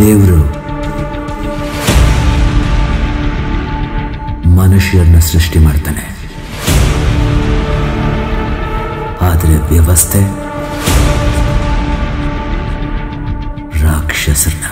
ದೇವರು ಮನುಷ್ಯರನ್ನ ಸೃಷ್ಟಿ ಮಾಡ್ತಾನೆ ಆದರೆ ವ್ಯವಸ್ಥೆ ರಾಕ್ಷಸರನ್ನ